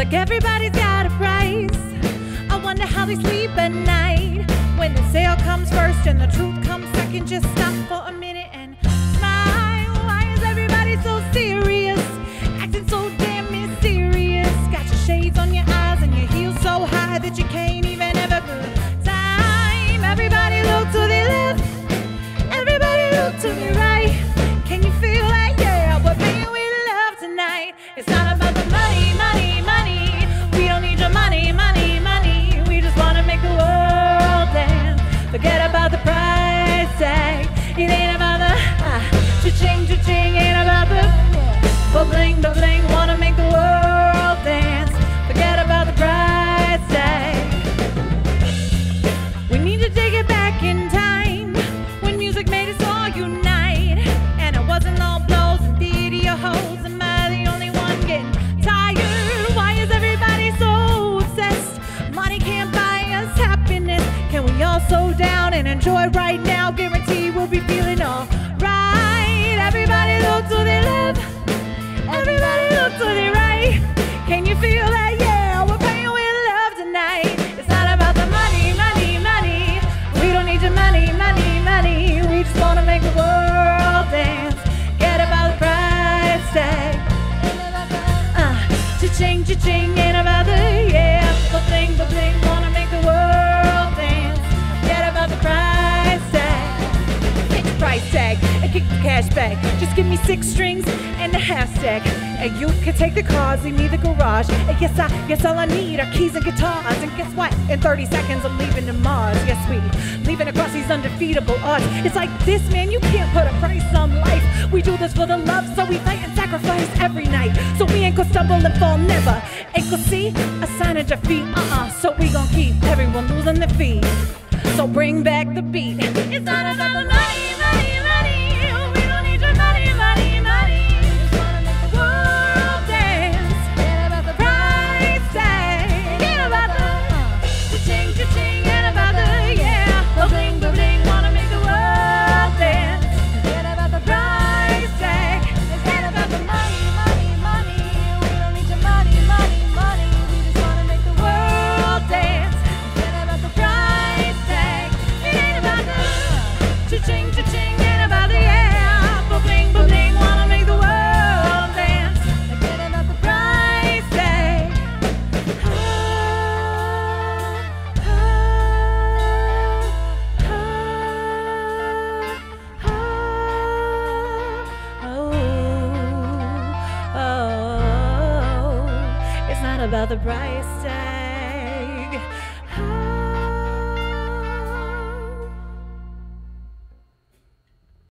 Like everybody's got a price. I wonder how they sleep at night. When the sale comes first and the truth comes second, just stop for a minute and bubbling, bubbling. Wanna make the world dance. Forget about the price tag. We need to take it back in time when music made us all unite. And it wasn't all blows and theater hoes. Am I the only one getting tired? Why is everybody so obsessed? Money can't buy us happiness. Can we all slow down and enjoy right now? Guarantee we'll be feeling alright. Money, money, money. We just wanna make the world dance. Get about the price tag. Uh, cha-ching, cha-ching, ain't about the yeah. Ba-bling, ba-bling, wanna make the world dance. Get about the price tag. Kick the price tag and kick the cash back. Just give me six strings and a hashtag. And you can take the cars, leave me the garage. And yes, I guess all I need are keys and guitars. And guess what? In 30 seconds, I'm leaving to Mars. Yes, we leaving across these undefeatable odds. It's like this, man. You can't put a price on life. We do this for the love, so we fight and sacrifice every night. So we ain't gonna stumble and fall never. Ain't gonna see a sign of defeat. Uh-uh. So we gonna keep everyone losing their feet. So bring back the beat. It's not about the about the price tag.